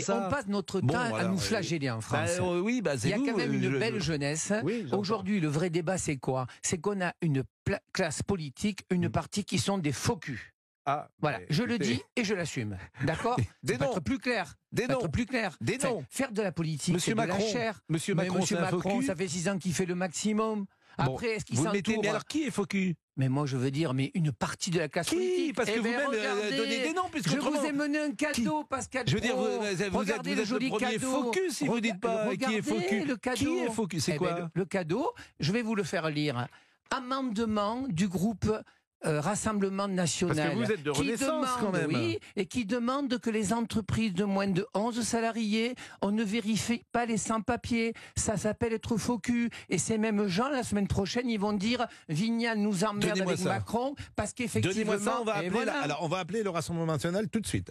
Ça. on passe notre Bon, temps à nous flageller en Bah, France. euh, oui, bah, Il y a vous, quand même euh, une je- belle jeunesse. Oui. Aujourd'hui, le vrai débat, c'est quoi? C'est qu'on a une classe politique, une Mm. partie qui sont des faux culs. Ah, Voilà, je le dis et je l'assume. D'accord? Des noms. être plus clair. Des noms. être plus clair. Des Enfin, noms. faire de la politique, Monsieur de Macron. la chair. Monsieur Mais Macron, Monsieur Macron, ça fait six ans qu'il fait le maximum. Bon, Après, est-ce qu'il s'entoure mais alors qui est faux cul? Mais moi, je veux dire, mais une partie de la classe Qui politique. Parce que Eh ben, vous-même euh, regardez, donnez des noms, puisque Je autrement- vous ai mené un cadeau, Pascal. Je veux dire, vous, Pro. vous êtes, vous Regardez êtes le le premier cadeau. cul si vous Rega- dites pas qui est cul. Le cadeau. Qui est cul C'est Eh quoi ben, le, le cadeau, je vais vous le faire lire. Amendement du groupe euh, Rassemblement National. Parce que vous êtes de qui Renaissance, demande, quand même. Oui, et qui demande que les entreprises de moins de 11 salariés, on ne vérifie pas les sans-papiers. Ça s'appelle être faux cul. Et ces mêmes gens, la semaine prochaine, ils vont dire Vignal nous emmerde avec ça. Macron parce qu'effectivement. Donnez-moi ça, on va et appeler. voilà. la- Alors, on va appeler le Rassemblement national tout de suite.